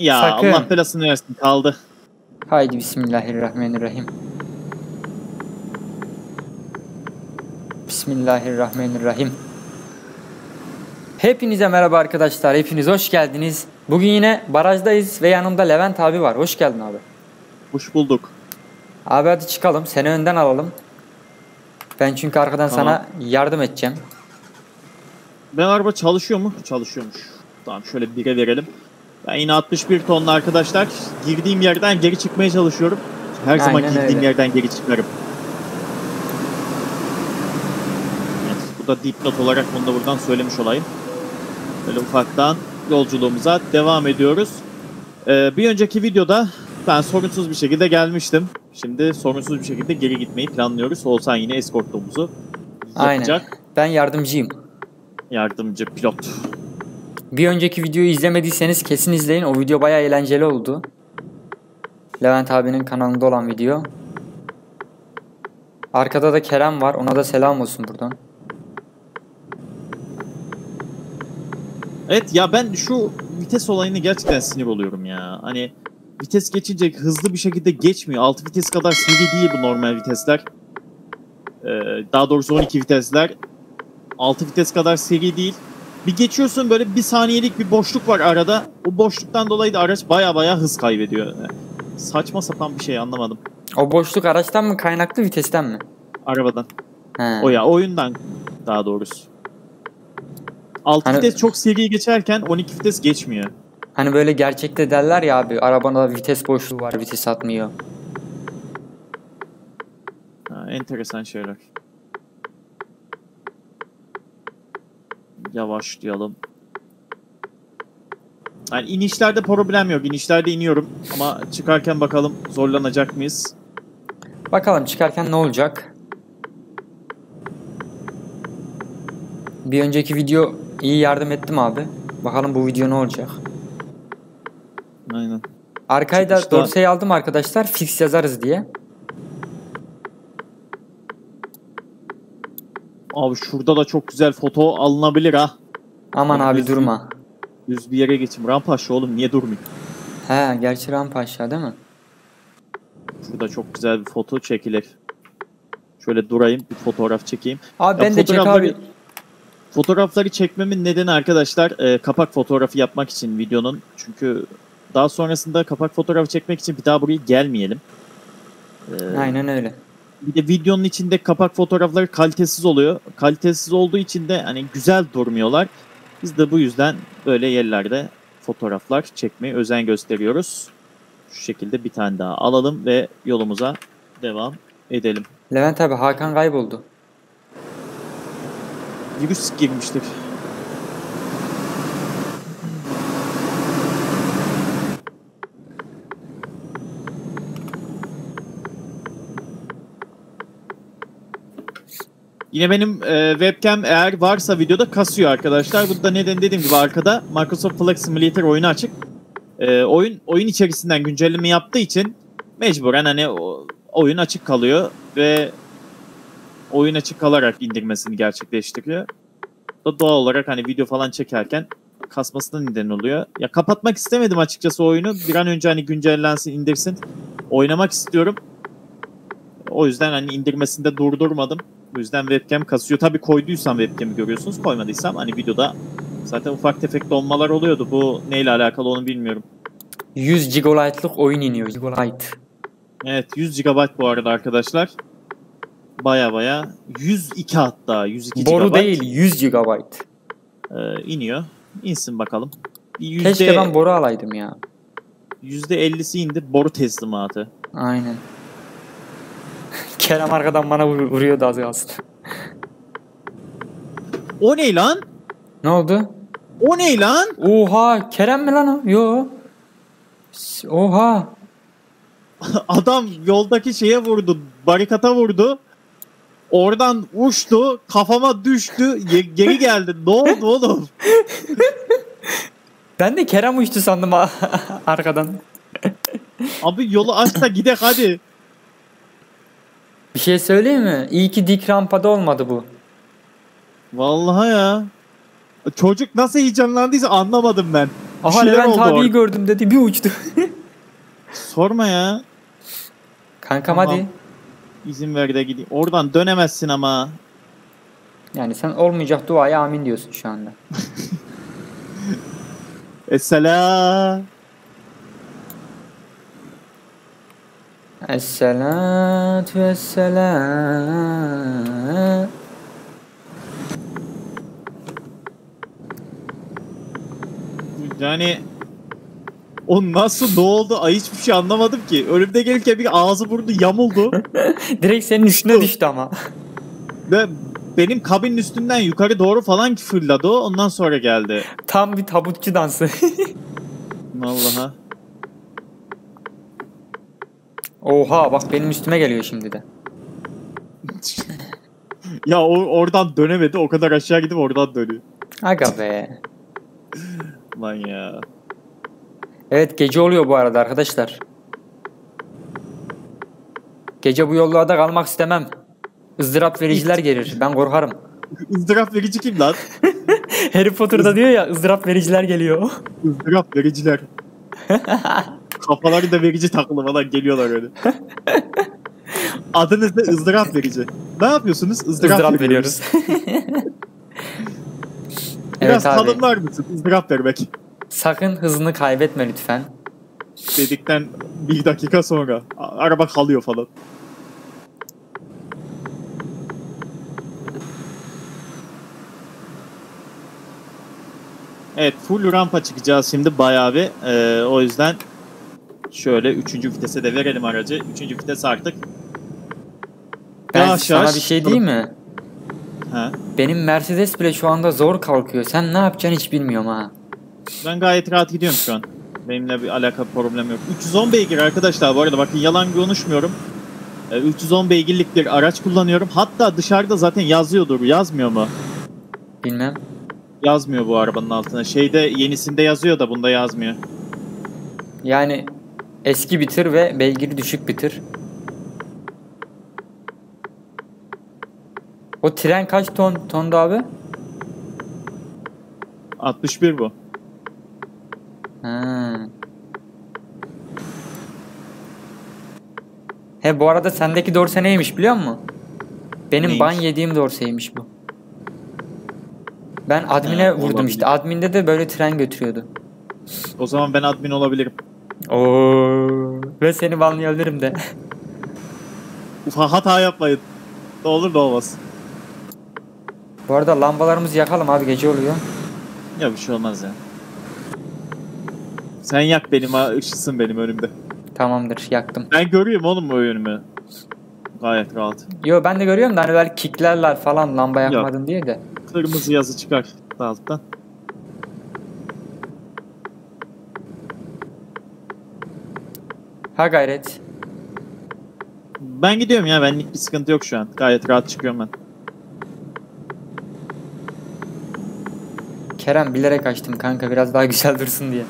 Ya Sakın. Allah belasını versin kaldı. Haydi bismillahirrahmanirrahim. Bismillahirrahmanirrahim. Hepinize merhaba arkadaşlar. Hepiniz hoş geldiniz. Bugün yine barajdayız ve yanımda Levent abi var. Hoş geldin abi. Hoş bulduk. Abi hadi çıkalım. Seni önden alalım. Ben çünkü arkadan Tamam. sana yardım edeceğim. Ben araba çalışıyor mu? Çalışıyormuş. Tamam şöyle bire verelim. Ben yine 61 tonlu arkadaşlar. Girdiğim yerden geri çıkmaya çalışıyorum. Her zaman Aynen girdiğim öyle. yerden geri çıkarım. Evet, bu da dipnot olarak bunu da buradan söylemiş olayım. Böyle ufaktan yolculuğumuza devam ediyoruz. Ee, bir önceki videoda ben sorunsuz bir şekilde gelmiştim. Şimdi sorunsuz bir şekilde geri gitmeyi planlıyoruz. Oğuzhan yine eskortluğumuzu Aynen. yapacak. Ben yardımcıyım. Yardımcı pilot. Bir önceki videoyu izlemediyseniz kesin izleyin. O video bayağı eğlenceli oldu. Levent abinin kanalında olan video. Arkada da Kerem var. Ona da selam olsun buradan. Evet ya ben şu vites olayını gerçekten sinir oluyorum ya. Hani vites geçince hızlı bir şekilde geçmiyor. 6 vites kadar seri değil bu normal vitesler. Ee, daha doğrusu 12 vitesler. 6 vites kadar seri değil. Bir geçiyorsun böyle bir saniyelik bir boşluk var arada. O boşluktan dolayı da araç baya baya hız kaybediyor. Yani saçma sapan bir şey anlamadım. O boşluk araçtan mı kaynaklı vitesten mi? Arabadan. He. O ya oyundan daha doğrusu. 6 Hani- vites çok seri geçerken 12 vites geçmiyor. Hani böyle gerçekte derler ya abi arabada vites boşluğu var vites atmıyor. Ha, enteresan şeyler. Yavaşlayalım. Yani inişlerde problem yok. İnişlerde iniyorum. Ama çıkarken bakalım zorlanacak mıyız? Bakalım çıkarken ne olacak? Bir önceki video iyi yardım ettim abi. Bakalım bu video ne olacak? Aynen. Arkayı da dorseyi aldım arkadaşlar. Fix yazarız diye. Abi şurada da çok güzel foto alınabilir ha. Aman Abi abi durma. Düz bir yere geçeyim. Rampa aşağı oğlum niye durmuyor? He gerçi rampa aşağı değil mi? Şurada çok güzel bir foto çekilir. Şöyle durayım bir fotoğraf çekeyim. Abi Ya ben de çek abi. Fotoğrafları çekmemin nedeni arkadaşlar e, kapak fotoğrafı yapmak için videonun. Çünkü daha sonrasında kapak fotoğrafı çekmek için bir daha buraya gelmeyelim. E, Aynen öyle. Bir de videonun içinde kapak fotoğrafları kalitesiz oluyor. Kalitesiz olduğu için de hani güzel durmuyorlar. Biz de bu yüzden böyle yerlerde fotoğraflar çekmeye özen gösteriyoruz. Şu şekilde bir tane daha alalım ve yolumuza devam edelim. Levent abi Hakan kayboldu. Virüs girmiştir. Yine benim e, webcam eğer varsa videoda kasıyor arkadaşlar. Bu da neden dediğim gibi arkada Microsoft Flight Simulator oyunu açık. E, oyun oyun içerisinden güncelleme yaptığı için mecburen hani o, oyun açık kalıyor ve oyun açık kalarak indirmesini gerçekleştiriyor. Da doğal olarak hani video falan çekerken kasmasına neden oluyor. Ya kapatmak istemedim açıkçası oyunu. Bir an önce hani güncellensin, indirsin. Oynamak istiyorum. O yüzden hani indirmesinde durdurmadım. Bu yüzden webcam kasıyor. Tabii koyduysam webcam'i görüyorsunuz. Koymadıysam hani videoda zaten ufak tefek donmalar oluyordu. Bu neyle alakalı onu bilmiyorum. 100 GB'lık oyun iniyor. Gigabyte. Evet 100 GB bu arada arkadaşlar. Baya baya 102 hatta 102 Boru GB değil 100 GB. e, iniyor. İnsin bakalım. Yüzde, Keşke ben boru alaydım ya. %50'si indi boru teslimatı. Aynen. Kerem arkadan bana vur- vuruyordu az kalsın. O ne lan? ne oldu? O ne lan? Oha Kerem mi lan o? Yo. Oha. Adam yoldaki şeye vurdu. Barikata vurdu. Oradan uçtu. Kafama düştü. ye- geri geldi. Ne oldu oğlum? Ben de Kerem uçtu sandım arkadan. Abi yolu aç da gidek hadi. Bir şey söyleyeyim mi? İyi ki dik rampada olmadı bu. Vallahi ya. Çocuk nasıl heyecanlandıysa anlamadım ben. Aha şeyler Levent abiyi orada. gördüm dedi bir uçtu. Sorma ya. Kankam Tamam. hadi. İzin ver de gideyim. Oradan dönemezsin ama. Yani sen olmayacak duaya amin diyorsun şu anda. Esselam. Esselatü vesselam. Yani o nasıl ne oldu? Ay hiçbir şey anlamadım ki. Önümde gelirken bir ağzı burnu yamuldu. Direkt senin üstüne düştü ama. Ve benim kabinin üstünden yukarı doğru falan fırladı o. Ondan sonra geldi. Tam bir tabutçu dansı. Vallahi. Oha bak benim üstüme geliyor şimdi de. ya o, oradan dönemedi. O kadar aşağı gidip oradan dönüyor. Aga be. Lan ya. Evet gece oluyor bu arada arkadaşlar. Gece bu yollarda kalmak istemem. ızdırap vericiler gelir. Ben korkarım. ızdırap verici kim lan? Harry Potter'da diyor ya ızdırap vericiler geliyor. ızdırap vericiler. Kafaları da verici takılı falan geliyorlar öyle. Adınız da ızdırap verici. Ne yapıyorsunuz? Izdırap, ızdırap veriyoruz. Biraz evet tanımlar mısın? ızdırap vermek. Sakın hızını kaybetme lütfen. Dedikten bir dakika sonra. Araba kalıyor falan. Evet full rampa çıkacağız şimdi bayağı bir. Ee, o yüzden şöyle 3. vitese de verelim aracı. 3. vites artık. Ben Yavaş sana yavaş. bir şey diyeyim mi? Ha. Benim Mercedes bile şu anda zor kalkıyor. Sen ne yapacaksın hiç bilmiyorum ha. Ben gayet rahat gidiyorum şu an. Benimle bir alaka problem yok. 310 beygir arkadaşlar bu arada bakın yalan konuşmuyorum. Ee, 310 beygirlik bir araç kullanıyorum. Hatta dışarıda zaten yazıyordur. Yazmıyor mu? Bilmem. Yazmıyor bu arabanın altına. Şeyde yenisinde yazıyor da bunda yazmıyor. Yani eski bitir ve beygiri düşük bitir. O tren kaç ton tondu abi? 61 bu. Ha. He bu arada sendeki dorse neymiş biliyor musun? Benim Neymiş? ban yediğim dorseymiş bu. Ben admine Ha, vurdum olabilir. işte. Adminde de böyle tren götürüyordu. O zaman ben admin olabilirim. Oo. Ve seni banlayabilirim de. Ufa hata yapmayın. Ne olur ne olmaz. bu arada lambalarımızı yakalım abi gece oluyor. Ya bir şey olmaz ya. Sen yak benim ha ışısın benim önümde. Tamamdır yaktım. Ben görüyorum oğlum o önümü. Gayet rahat. Yo ben de görüyorum da hani belki kicklerler falan lamba yakmadın diye de. Kırmızı yazı çıkar alttan. Ha gayret. Ben gidiyorum ya benlik bir sıkıntı yok şu an. Gayet rahat çıkıyorum ben. Kerem bilerek açtım kanka biraz daha güzel dursun diye.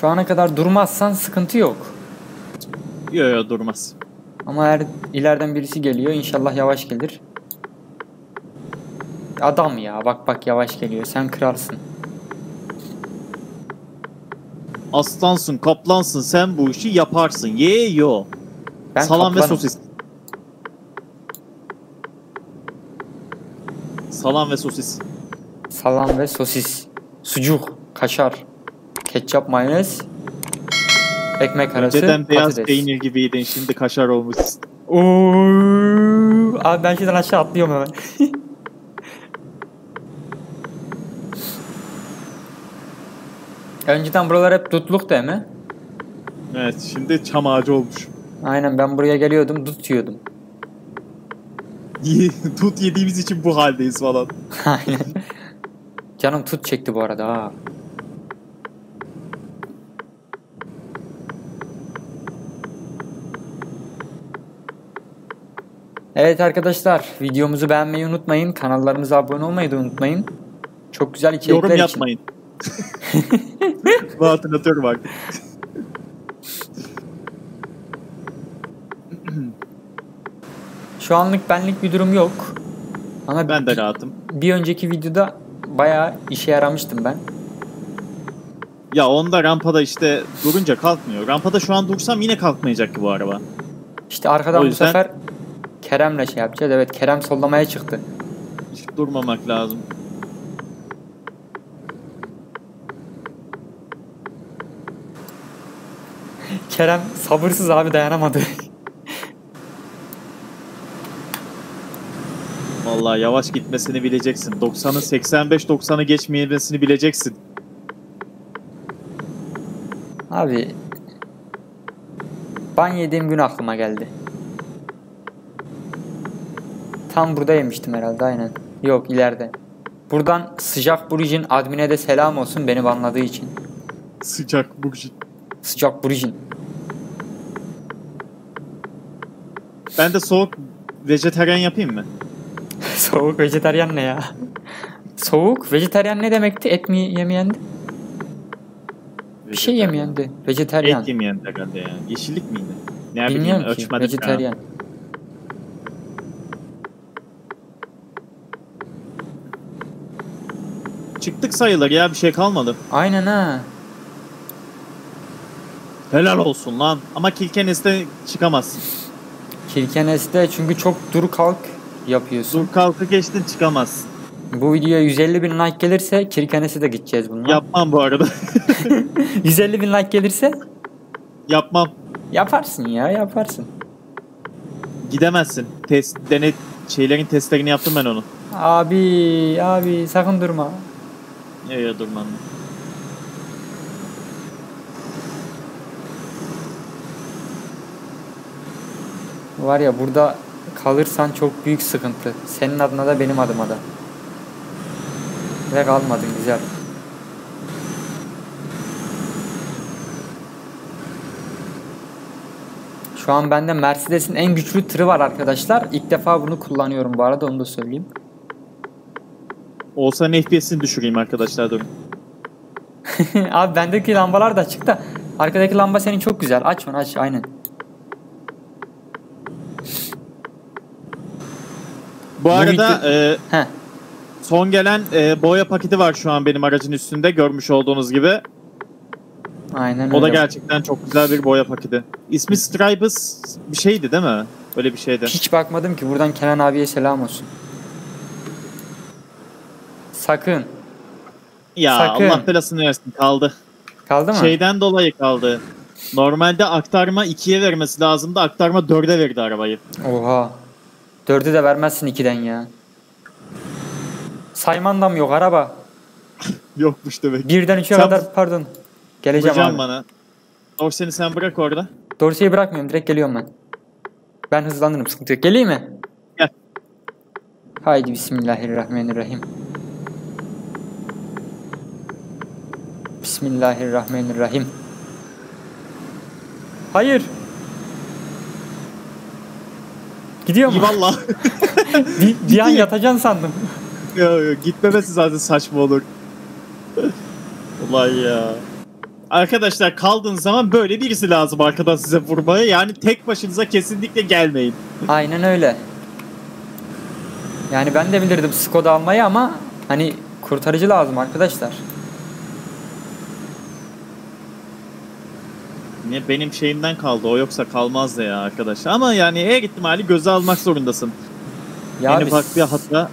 Şu ana kadar durmazsan sıkıntı yok. Yo yo durmaz. Ama eğer ileriden birisi geliyor inşallah yavaş gelir. Adam ya bak bak yavaş geliyor sen kralsın. Aslansın, kaplansın sen bu işi yaparsın. Ye yo. Ben Salam ve kaplanım. sosis. Salam ve sosis. Salam ve sosis. Sucuk, kaşar, ketçap, mayonez, ekmek arası, Önceden beyaz patates. peynir gibiydin şimdi kaşar olmuş. Oo, abi ben şuradan aşağı atlıyorum hemen. Önceden buralar hep dutluk değil mi? Evet şimdi çam ağacı olmuş. Aynen ben buraya geliyordum dut yiyordum. Tut yediğimiz için bu haldeyiz falan. Aynen. Canım tut çekti bu arada ha. Evet arkadaşlar videomuzu beğenmeyi unutmayın. Kanallarımıza abone olmayı da unutmayın. Çok güzel içerikler Yorum için. yapmayın. Bu hatırlatıyorum bak. Şu anlık benlik bir durum yok. Ama Ben de rahatım. bir önceki videoda bayağı işe yaramıştım ben. Ya onda rampada işte durunca kalkmıyor. Rampada şu an dursam yine kalkmayacak ki bu araba. İşte arkadan O bu yüzden- sefer Kerem'le şey yapacağız. Evet Kerem sollamaya çıktı. Hiç durmamak lazım. Kerem sabırsız abi dayanamadı. Vallahi yavaş gitmesini bileceksin. 90'ı 85-90'ı geçmeyemesini bileceksin. abi ban yediğim gün aklıma geldi. Tam burada yemiştim herhalde aynen. Yok ileride. Buradan sıcak Burijin admine de selam olsun beni banladığı için. Sıcak burcu. Sıcak Burijin. Ben de soğuk vejetaryen yapayım mı? Soğuk vejetaryen ne ya? Soğuk vejetaryen ne demekti? Et mi yemeyendi? Bir şey yemeyendi. Vejetaryen. Et yemeyen herhalde ya. Yeşillik miydi? Ne bileyim Bilmiyorum ki. ölçmedim. Vejetaryen. Çıktık sayılır ya bir şey kalmadı. Aynen ha. Helal olsun lan. Ama Kilkenes'te çıkamazsın. Kirkenes'te çünkü çok dur kalk yapıyorsun. Dur kalkı geçtin çıkamazsın. Bu videoya 150 bin like gelirse Kirkenes'e de gideceğiz bununla. Yapmam bu arada. 150 bin like gelirse Yapmam. yaparsın ya yaparsın. Gidemezsin. Test, denet şeylerin testlerini yaptım ben onu. Abi abi sakın durma. Ya durmam. Var ya burada kalırsan çok büyük sıkıntı. Senin adına da benim adıma da. Ve kalmadın güzel. Şu an bende Mercedes'in en güçlü tırı var arkadaşlar. İlk defa bunu kullanıyorum bu arada onu da söyleyeyim. Olsa FPS'ini düşüreyim arkadaşlar durun. Abi bendeki lambalar da açık da arkadaki lamba senin çok güzel. Aç onu aç aynen. Bu, arada e, Heh. son gelen e, boya paketi var şu an benim aracın üstünde görmüş olduğunuz gibi. Aynen O da öyle. gerçekten çok güzel bir boya paketi. İsmi Stribus bir şeydi değil mi? Böyle bir şeydi. Hiç bakmadım ki buradan Kenan abiye selam olsun. Sakın. Ya sakın. Allah belasını versin kaldı. Kaldı mı? Şeyden dolayı kaldı. Normalde aktarma 2'ye vermesi lazımdı. Aktarma 4'e verdi arabayı. Oha. Dördü de vermezsin ikiden ya. Sayman da mı yok araba? Yokmuş demek. Birden üçe Sen- kadar pardon. Geleceğim Hocam abi. bana. Dorseni sen bırak orada. Dorseyi bırakmıyorum direkt geliyorum ben. Ben hızlandırırım sıkıntı yok. Geleyim mi? Gel. Haydi bismillahirrahmanirrahim. Bismillahirrahmanirrahim. Hayır. Gidiyor mu? İyi valla. Bir, bir an yatacaksın sandım. Yo, yo, Gitmemesi zaten saçma olur. Olay ya. Arkadaşlar kaldığınız zaman böyle birisi lazım arkadan size vurmaya. Yani tek başınıza kesinlikle gelmeyin. Aynen öyle. Yani ben de bilirdim Skoda almayı ama hani kurtarıcı lazım arkadaşlar. Ne benim şeyimden kaldı o yoksa kalmazdı ya arkadaşlar. Ama yani her ihtimali göze almak zorundasın. Ya en ufak bir hata.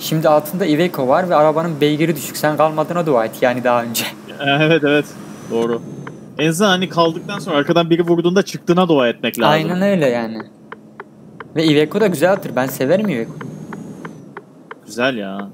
Şimdi altında Iveco var ve arabanın beygiri düşük. Sen kalmadığına dua et yani daha önce. Evet evet doğru. En azından hani kaldıktan sonra arkadan biri vurduğunda çıktığına dua etmek lazım. Aynen öyle yani. Ve Iveco da güzeldir. Ben severim Iveco. Güzel ya.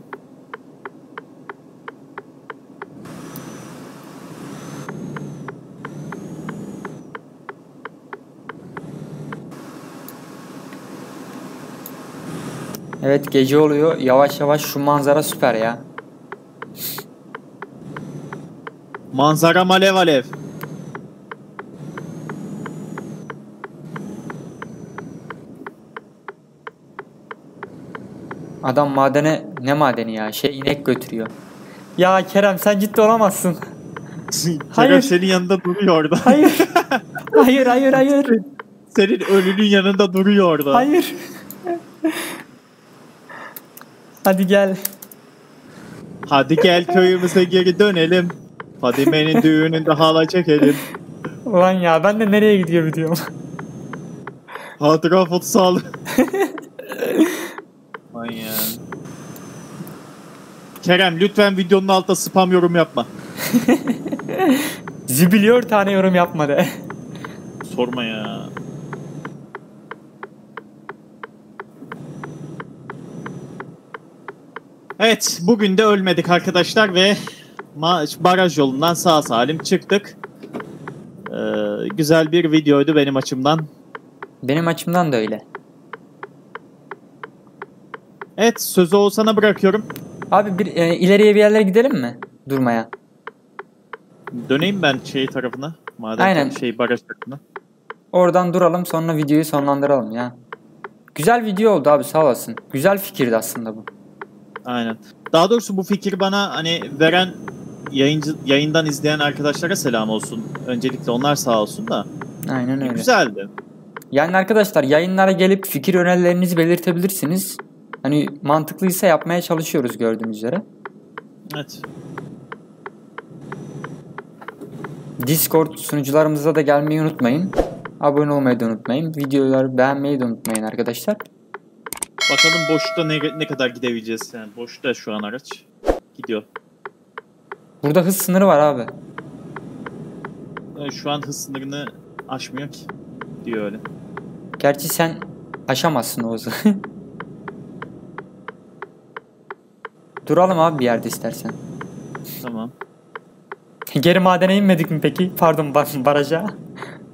Evet gece oluyor. Yavaş yavaş şu manzara süper ya. Manzara malev alev. Adam madene ne madeni ya? Şey inek götürüyor. Ya Kerem sen ciddi olamazsın. Kerem Hayır. senin yanında duruyor orada. Hayır. hayır hayır hayır. Senin ölünün yanında duruyor orada. Hayır. Hadi gel. Hadi gel köyümüze geri dönelim. Fadime'nin düğününde hala çekelim. Ulan ya ben de nereye gidiyor videom? Hatıra futsal. Ay ya. Kerem lütfen videonun altında spam yorum yapma. Zibiliyor tane yorum yapma de. Sorma ya. Evet, bugün de ölmedik arkadaşlar ve baraj yolundan sağ salim çıktık. Ee, güzel bir videoydu benim açımdan. Benim açımdan da öyle. Evet, sözü Oğuzhan'a bırakıyorum. Abi bir e, ileriye bir yerlere gidelim mi? Durmaya. Döneyim ben şey tarafına. Madem Aynen. şey baraj tarafına. Oradan duralım sonra videoyu sonlandıralım ya. Güzel video oldu abi sağ olasın. Güzel fikirdi aslında bu. Aynen. Daha doğrusu bu fikir bana hani veren yayıncı yayından izleyen arkadaşlara selam olsun. Öncelikle onlar sağ olsun da. Aynen öyle. Güzeldi. Yani arkadaşlar yayınlara gelip fikir önerilerinizi belirtebilirsiniz. Hani mantıklıysa yapmaya çalışıyoruz gördüğünüz üzere. Evet. Discord sunucularımıza da gelmeyi unutmayın. Abone olmayı da unutmayın. Videoları beğenmeyi de unutmayın arkadaşlar. Bakalım boşta ne, ne kadar gidebileceğiz yani. Boşta şu an araç. Gidiyor. Burada hız sınırı var abi. Yani şu an hız sınırını aşmıyor ki. Diyor öyle. Gerçi sen aşamazsın o hızı. Duralım abi bir yerde istersen. Tamam. Geri madene inmedik mi peki? Pardon bar- baraja.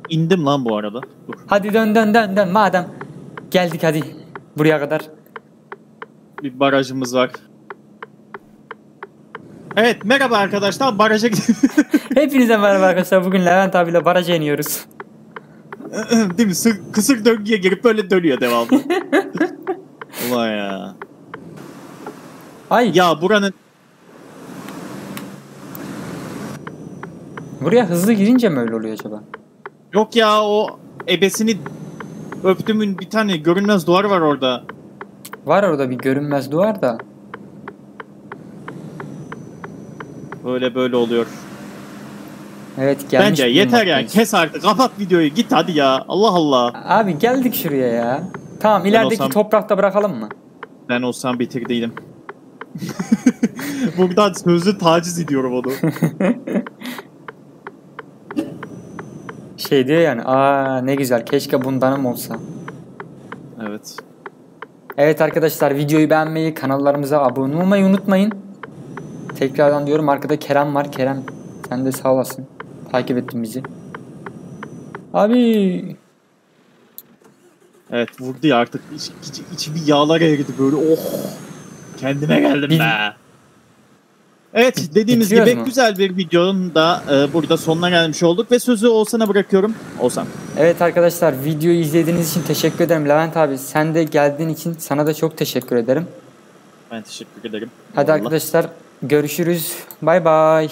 İndim lan bu arada. Dur. Hadi dön dön dön dön madem geldik hadi buraya kadar. Bir barajımız var. Evet merhaba arkadaşlar. Baraja Hepinize merhaba arkadaşlar. Bugün Levent abiyle baraja iniyoruz. Değil mi? Sı- kısır döngüye girip böyle dönüyor devamlı. Ulan ya. Ay Ya buranın buraya hızlı girince mi öyle oluyor acaba? yok ya o ebesini öptümün bir tane görünmez duvar var orada. Var orada bir görünmez duvar da. Böyle böyle oluyor. Evet gelmiş. Bence yeter yani. bulunmaktayız. Kes artık. Kapat videoyu. Git hadi ya. Allah Allah. Abi geldik şuraya ya. Tamam ilerideki olsam- toprakta bırakalım mı? Ben olsam bitirdiydim. Buradan sözlü taciz ediyorum onu. Şey diyor yani aa ne güzel keşke bundanım olsa. evet. Evet arkadaşlar videoyu beğenmeyi, kanallarımıza abone olmayı unutmayın. Tekrardan diyorum arkada Kerem var. Kerem sen de sağ olasın. Takip ettin bizi. Abi Evet vurdu ya artık. İç, iç, içi bir yağlar eridi böyle. Oh. Kendime geldim Biz- be. Evet dediğimiz Bitiriyoruz gibi mu? güzel bir videonun da e, burada sonuna gelmiş olduk ve sözü Oğuzhan'a bırakıyorum. Oğuzhan. evet arkadaşlar videoyu izlediğiniz için teşekkür ederim. Levent abi sen de geldiğin için sana da çok teşekkür ederim. Ben teşekkür ederim. Hadi Eyvallah. arkadaşlar görüşürüz. Bay bay.